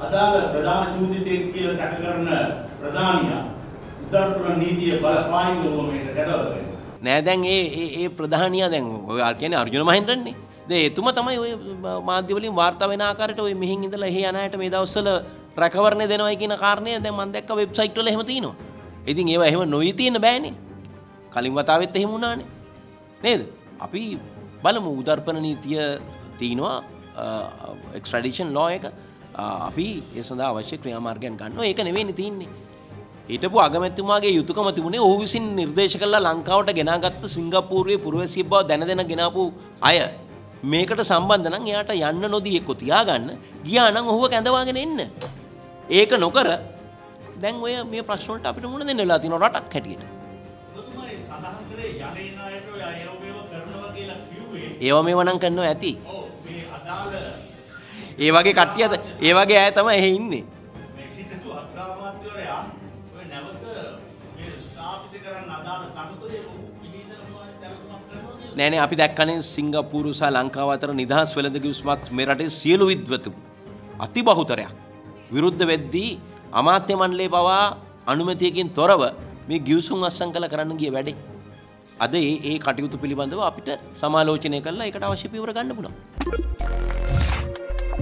අදාළ ප්‍රධාන චූදිතයෙක් කියලා සැක කරන ප්‍රධානියා උත්තරපුර නීතිය බලපායිද මේක ගැදවගෙන. නෑ දැන් ඒ ඒ- ඒ ප්‍රධානියා දැන් ඔය කියන්නේ අර්ජුන මහින්ද්‍රන්නේ. දැන් එතුමා තමයි ඔය මාධ්‍ය වලින් වාර්තා වෙන ආකාරයට ඔය මෙහින් ඉඳලා එහි යන අයට මේ දවස්වල රැකවරණය දෙනවයි කියන කාරණය දැන් මම දැක්ක වෙබ්සයිට් වල එහෙම තියෙනවා. ඉතින් ඒවා එහෙම නොවී තියෙන්න බෑනේ. කලින් වතාවෙත් එහෙම වුණානේ. නේද? අපි බලමු උදර්පණ නීතිය තියෙනවා එක්ස්ට්‍රඩිෂන් ලෝ එක අ, අපි ඒ සඳහා අවශ්‍ය ක්‍රියාමාර්ගයන් ගන්නවා. ඒක නෙවෙයිනේ තියෙන්නේ. හිටපු අගමැතිතුමාගේ යුතුකම තිබුණේ ඔහු විසින් නිර්දේශ කළා ලංකාවට ගෙනාගත්ත සිංගප්පූරුවේ පුරවැසියෙක් බව දැන දැන ගෙනාපු අය මේකට සම්බන්ධ නම් එයාට යන්න නොදී එක්ක තියාගන්න ගියා නම් ඔහුව කැඳවාගෙන එන්න. ඒක නොකර දැන් ඔය මේ ප්‍රශ්න වලට අපිට මුහුණ දෙන්න වෙලා තියෙනවා රටක් හැටියට. ඒවා මේව නම් කරනවා ඇති. ඔව් මේ අදාළ ඒ වගේ කට්ටියද ඒ වගේ අය තමයි එහෙ ඉන්නේ. කියලා. නෑනේ අපි දැක්කනේ සිංගප්පූරු සහ ලංකාව අතර නිදහස් වෙළඳ කිවිසුමක් මේ රටේ සියලු විද්වතු අති බහුතරයක් විරුද්ධ වෙද්දී අමාත්‍ය මණ්ඩලයේ පවා අනුමැතියකින් තොරව මේ ගිවිසුම් අත්සන් කළ කරන්න ගිය වැඩේ. අද ඒ ඒ කටයුතු පිළිබඳව අපිට සමාලෝචනය කරලා ඒකට අවශ්‍ය පියවර ගන්න පුළුවන්.